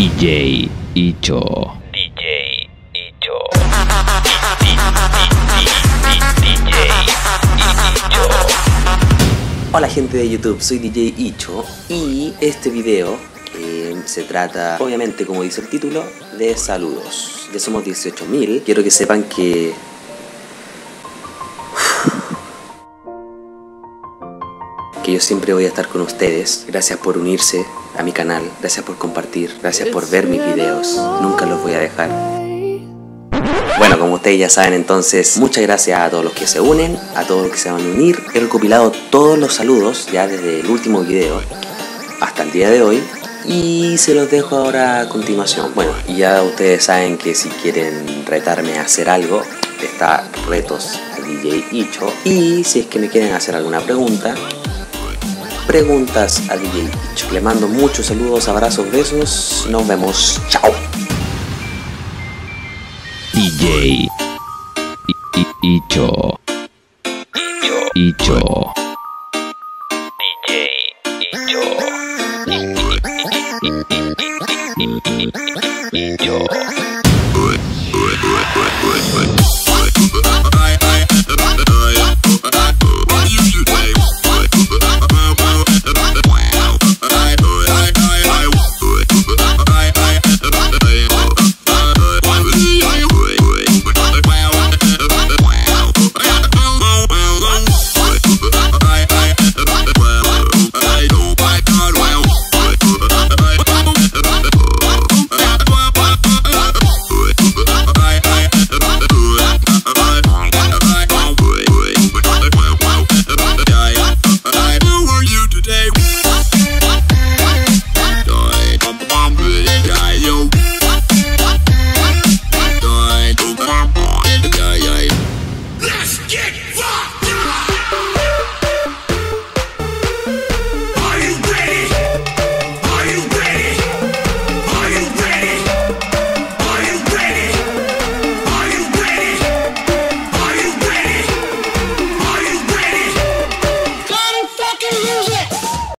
DJ Icho. DJ Icho. Hola gente de YouTube, soy DJ Icho y este video eh, se trata, obviamente como dice el título, de saludos. Ya somos 18.000, quiero que sepan que... Que yo siempre voy a estar con ustedes. Gracias por unirse a mi canal, gracias por compartir, gracias por ver mis videos. Nunca los voy a dejar. Bueno, como ustedes ya saben entonces, muchas gracias a todos los que se unen, a todos los que se van a unir. He recopilado todos los saludos ya desde el último video hasta el día de hoy y se los dejo ahora a continuación. Bueno, ya ustedes saben que si quieren retarme a hacer algo, está retos a DJ Icho. Y si es que me quieren hacer alguna pregunta, preguntas a DJ Le mando muchos saludos, abrazos, besos. Nos vemos. Chao. DJ Icho. Icho. DJ Icho. Icho.